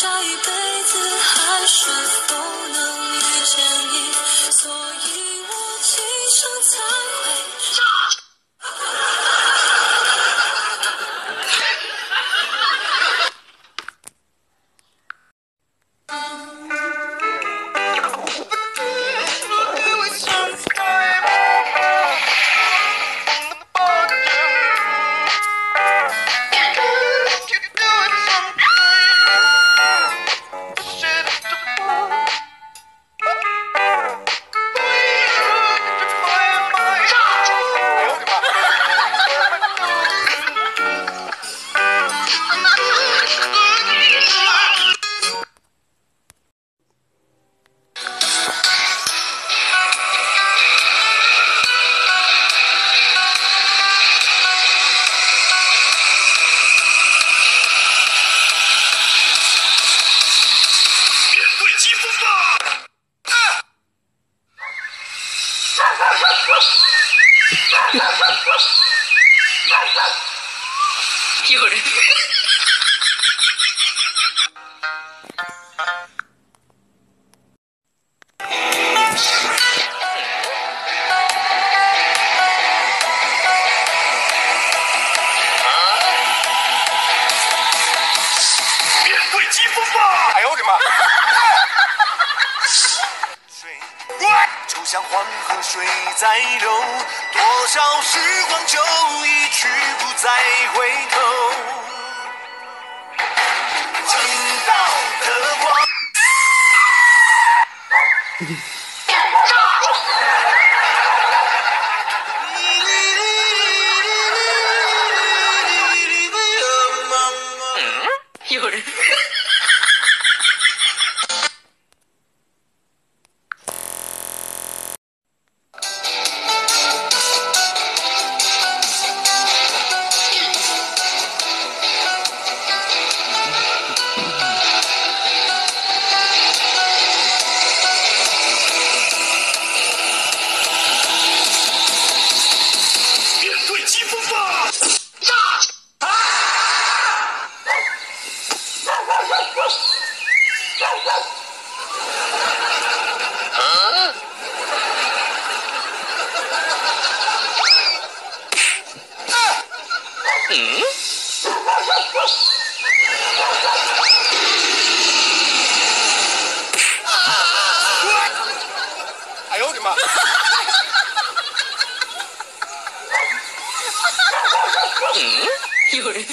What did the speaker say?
下一辈子还是否能遇见你。有水在流，多少时光就一去不再回头。正道的光。哎呦我的妈！有人。